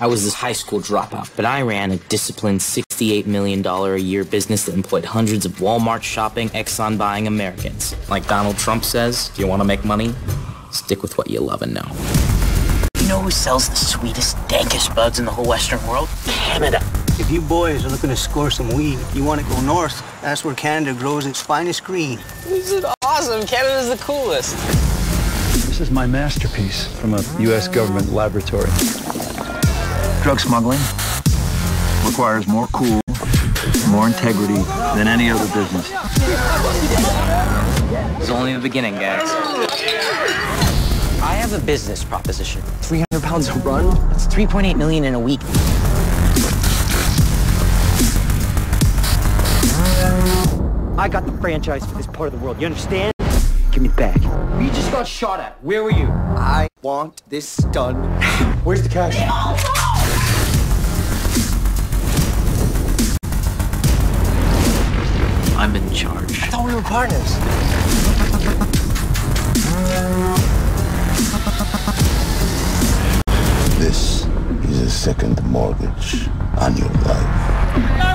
I was this high school dropout, but I ran a disciplined $68 million a year business that employed hundreds of Walmart shopping, Exxon buying Americans. Like Donald Trump says, do you want to make money? Stick with what you love and know. You know who sells the sweetest, dankest buds in the whole Western world? Canada. If you boys are looking to score some weed, you want to go north. That's where Canada grows its finest green. This is awesome. Canada's the coolest. This is my masterpiece from a U.S. government laboratory. Drug smuggling requires more cool, more integrity than any other business. It's only the beginning, guys. I have a business proposition. 300 pounds a run? It's 3.8 million in a week. I got the franchise for this part of the world. You understand? Give me the bag. You just got shot at. Where were you? I want this done. Where's the cash? I'm in charge. I thought we were partners. This is a second mortgage on your life.